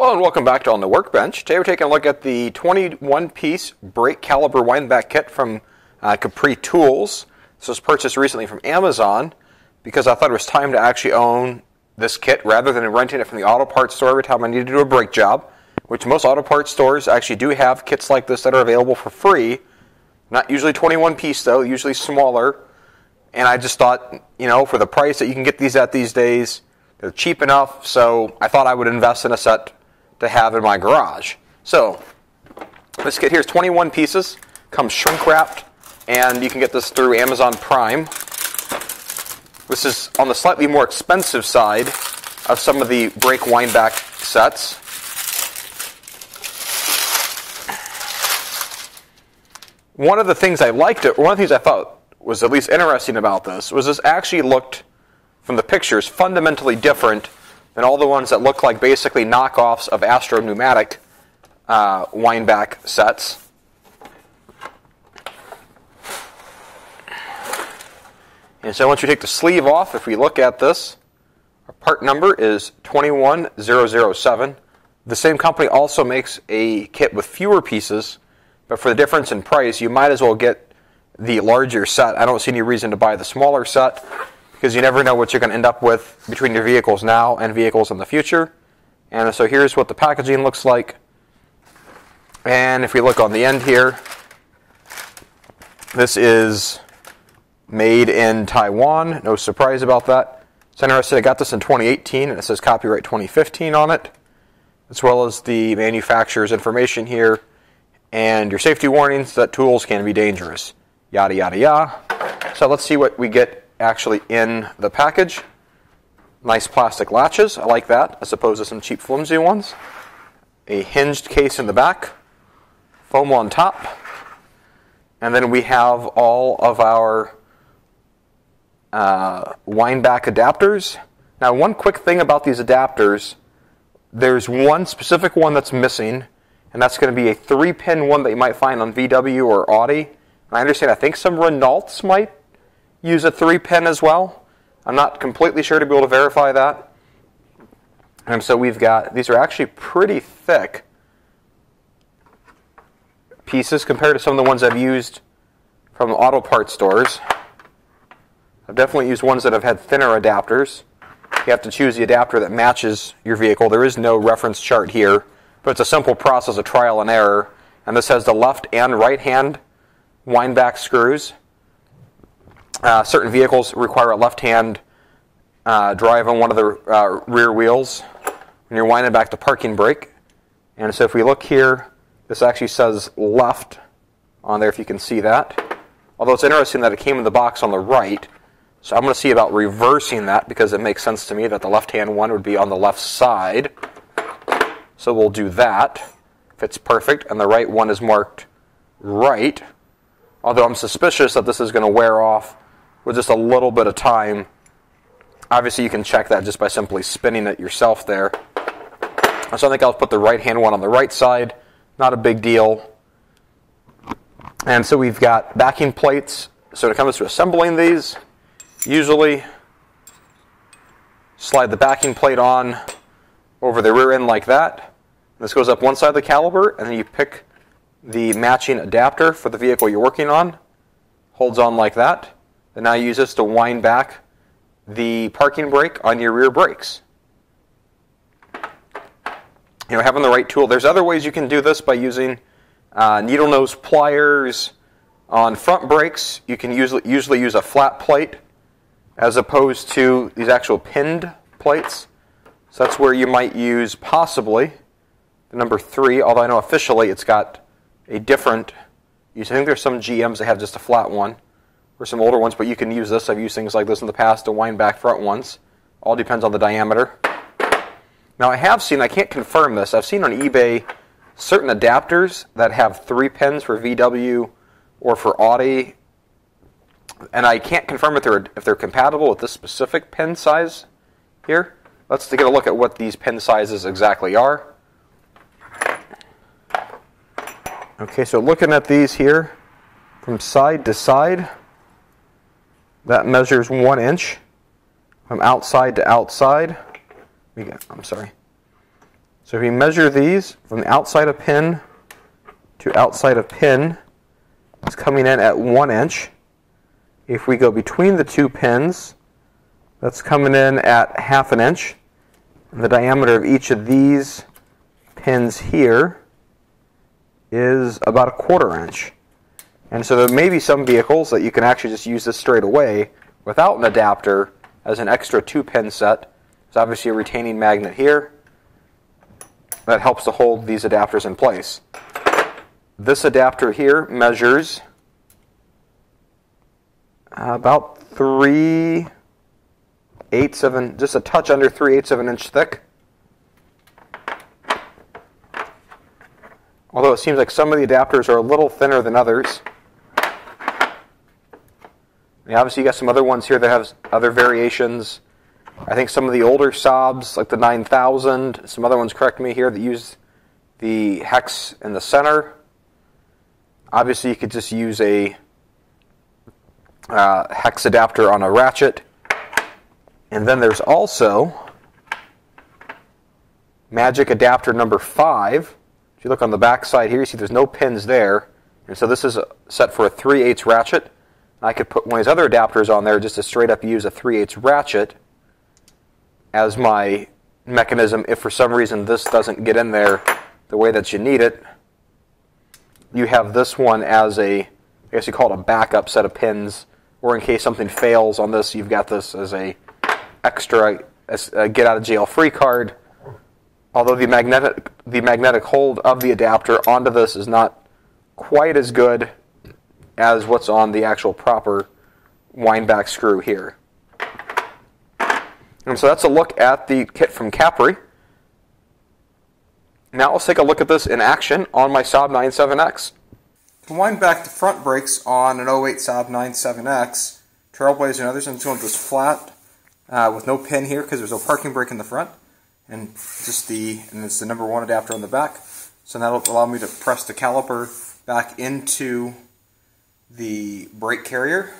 Hello and welcome back to On the Workbench. Today we're taking a look at the 21 piece brake caliber wind back kit from uh, Capri Tools. This was purchased recently from Amazon because I thought it was time to actually own this kit rather than renting it from the auto parts store every time I needed to do a brake job, which most auto parts stores actually do have kits like this that are available for free. Not usually 21 piece though, usually smaller. And I just thought, you know, for the price that you can get these at these days, they're cheap enough, so I thought I would invest in a set to have in my garage. So, this kit here is 21 pieces, comes shrink wrapped, and you can get this through Amazon Prime. This is on the slightly more expensive side of some of the brake wind back sets. One of the things I liked it, one of the things I thought was at least interesting about this was this actually looked from the pictures fundamentally different than all the ones that look like basically knockoffs of Astro Pneumatic uh, windback sets. And so once you take the sleeve off, if we look at this, our part number is 21007. The same company also makes a kit with fewer pieces, but for the difference in price, you might as well get the larger set. I don't see any reason to buy the smaller set because you never know what you're going to end up with between your vehicles now and vehicles in the future. And so here's what the packaging looks like. And if we look on the end here, this is made in Taiwan. No surprise about that. It's interesting. I got this in 2018 and it says copyright 2015 on it, as well as the manufacturer's information here and your safety warnings that tools can be dangerous. Yada, yada, yada. So let's see what we get actually in the package. Nice plastic latches, I like that, as opposed to some cheap flimsy ones. A hinged case in the back, foam on top, and then we have all of our uh, wind back adapters. Now, one quick thing about these adapters there's one specific one that's missing, and that's going to be a three pin one that you might find on VW or Audi. And I understand, I think some Renaults might use a three pin as well. I'm not completely sure to be able to verify that. And so we've got, these are actually pretty thick pieces compared to some of the ones I've used from auto parts stores. I've definitely used ones that have had thinner adapters. You have to choose the adapter that matches your vehicle. There is no reference chart here, but it's a simple process of trial and error. And this has the left and right hand wind back screws. Uh, certain vehicles require a left-hand uh, drive on one of the uh, rear wheels when you're winding back the parking brake. And so if we look here, this actually says left on there if you can see that. Although it's interesting that it came in the box on the right. So I'm going to see about reversing that because it makes sense to me that the left-hand one would be on the left side. So we'll do that. If it's perfect and the right one is marked right, although I'm suspicious that this is going to wear off with just a little bit of time. Obviously, you can check that just by simply spinning it yourself there. So I think I'll put the right hand one on the right side. Not a big deal. And so we've got backing plates. So when it comes to assembling these, usually slide the backing plate on over the rear end like that. This goes up one side of the caliber, and then you pick the matching adapter for the vehicle you're working on. Holds on like that. Then now use this to wind back the parking brake on your rear brakes. You know, having the right tool. There's other ways you can do this by using uh, needle nose pliers on front brakes. You can usually, usually use a flat plate as opposed to these actual pinned plates. So that's where you might use possibly the number three, although I know officially it's got a different use. I think there's some GMs that have just a flat one or some older ones, but you can use this. I've used things like this in the past to wind back front ones. All depends on the diameter. Now I have seen, I can't confirm this, I've seen on eBay certain adapters that have three pins for VW or for Audi, and I can't confirm if they're, if they're compatible with this specific pin size here. Let's take a look at what these pin sizes exactly are. Okay, so looking at these here from side to side, that measures one inch from outside to outside. I'm sorry. So if we measure these from the outside of pin to outside of pin, it's coming in at one inch. If we go between the two pins, that's coming in at half an inch. And the diameter of each of these pins here is about a quarter inch. And so there may be some vehicles that you can actually just use this straight away without an adapter as an extra two pin set. There's obviously a retaining magnet here that helps to hold these adapters in place. This adapter here measures about three eighths of an, just a touch under three eighths of an inch thick. Although it seems like some of the adapters are a little thinner than others. And obviously, you got some other ones here that have other variations. I think some of the older Saabs, like the 9000, some other ones, correct me here, that use the hex in the center. Obviously, you could just use a uh, hex adapter on a ratchet. And then there's also Magic adapter number 5. If you look on the back side here, you see there's no pins there. And so this is set for a 3 8 ratchet. I could put one of these other adapters on there just to straight up use a 3 8 ratchet as my mechanism if for some reason this doesn't get in there the way that you need it. You have this one as a, I guess you call it a backup set of pins, or in case something fails on this, you've got this as a extra a get out of jail free card. Although the magnetic the magnetic hold of the adapter onto this is not quite as good as what's on the actual proper wind back screw here. And so that's a look at the kit from Capri. Now let's take a look at this in action on my Saab 97X. To wind back the front brakes on an 08 Saab 97X, Trailblazer and others, I'm just going to this flat uh, with no pin here because there's no parking brake in the front. And just the, and it's the number one adapter on the back. So that'll allow me to press the caliper back into the brake carrier